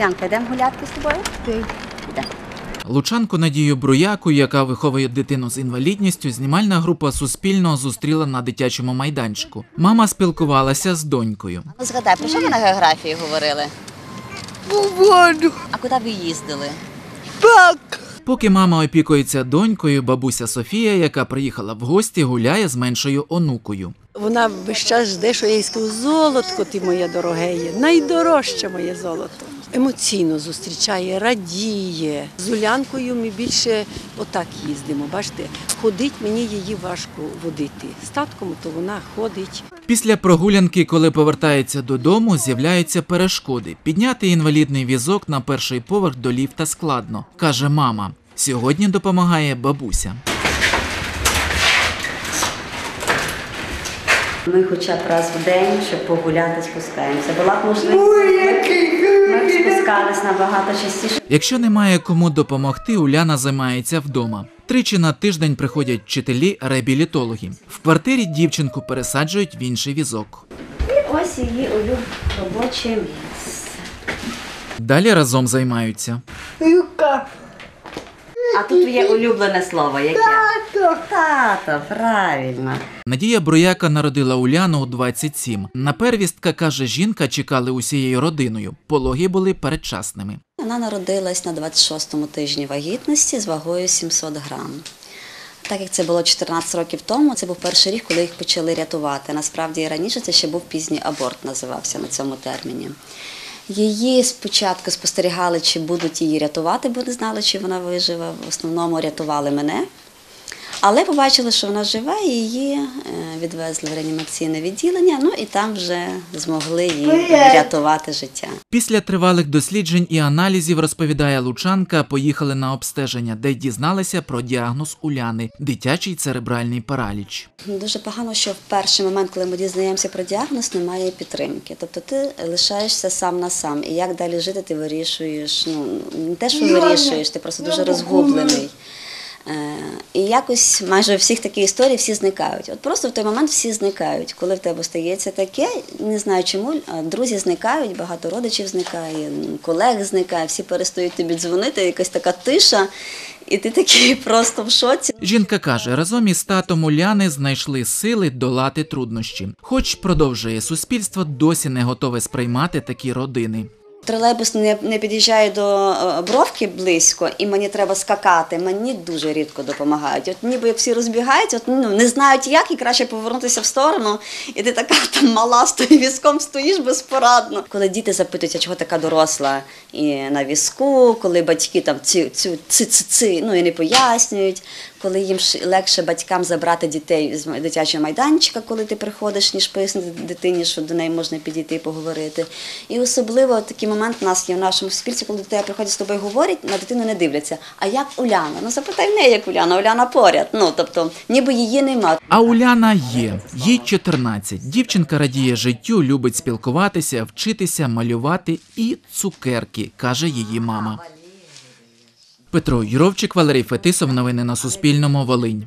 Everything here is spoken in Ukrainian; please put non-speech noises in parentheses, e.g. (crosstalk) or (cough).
Янка, йдемо гулятки з тобою? Йдемо. Лучанку Надію Бруяку, яка виховує дитину з інвалідністю, знімальна група Суспільного зустріла на дитячому майданчику. Мама спілкувалася з донькою. Ну, згадай, про що ви на географії говорили? У воду. А куди ви їздили? Так. Поки мама опікується донькою, бабуся Софія, яка приїхала в гості, гуляє з меншою онукою. Вона весь час жде, що я їй скажу, золотко ти моє дороге є, найдорожче моє золото. Емоційно зустрічає, радіє. З Улянкою ми більше отак їздимо. Бачите, ходить мені її важко водити. З татком то вона ходить. Pісля прогулянки, коли повертається додому, з'являються перешкоди. Підняти інвалідний візок на перший поверх до ліфта складно, каже мама. Сьогодні допомагає бабуся. Ми хоча б раз в день, щоб погуляти, спускаємося. Була б можливість. Спускались набагато частіше. Якщо немає кому допомогти, Уляна займається вдома. Тричі на тиждень приходять вчителі реабілітологи. В квартирі дівчинку пересаджують в інший візок. І ось її улюб робоче місце. Далі разом займаються. А тут є улюблене слово, яке? Тато. Тато, правильно. Надія Брояка народила Уляну у 27. На первістка, каже, жінка чекали усією родиною. Пологи були передчасними. Вона народилась на 26-му тижні вагітності з вагою 700 грам. Так як це було 14 років тому, це був перший рік, коли їх почали рятувати. Насправді раніше це ще був пізній аборт, називався на цьому терміні. Її спочатку спостерігали, чи будуть її рятувати, бо не знали, чи вона виживе. В основному рятували мене. Але побачили, що вона живе, і її е, відвезли в реанімаційне відділення, ну і там вже змогли їй врятувати життя. Після тривалих досліджень і аналізів, розповідає Лучанка, поїхали на обстеження, де дізналися про діагноз Уляни дитячий церебральний параліч. Дуже погано, що в перший момент, коли ми дізнаємося про діагноз, немає підтримки. Тобто ти лишаєшся сам на сам. І як далі жити, ти вирішуєш. Ну не те, що вирішуєш, ти просто дуже розгублений. Е, І якось майже всіх такі історії всі зникають. От просто в той момент всі зникають. Коли в тебе стається таке, не знаю чому, друзі зникають, багато родичів зникає, колег зникає, всі перестають тобі дзвонити, якась така тиша, і ти такий (laughs) просто в шоці. Жінка каже, разом із татом Уляни знайшли сили долати труднощі. Хоч продовжує суспільство, досі не готове сприймати такі родини. Тролейбус не, не під'їжджає до е, бровки близько, і мені треба скакати. Мені дуже рідко допомагають. От ніби як всі розбігаються, от ну не знають як, і краще повернутися в сторону. І ти така там мала тим візком стоїш безпорадно. Коли діти запитують, а чого така доросла і на візку, коли батьки там цю цю ци ци ци ну і не пояснюють, коли їм легше батькам забрати дітей з дитячого майданчика, коли ти приходиш, ніж пояснити дитині, що до неї можна підійти і поговорити. І особливо такий момент у нас є в нашому суспільстві, коли до тебе приходять з тобою говорять, на дитину не дивляться. А як Уляна? Ну запитай в неї, як Уляна, Уляна поряд. Ну тобто, ніби її нема. А Уляна є, їй 14. Дівчинка радіє життю, любить спілкуватися, вчитися, малювати і цукерки, каже її мама. Петро Юровчик, Валерій Фетисов. Новини на Суспільному. Волинь.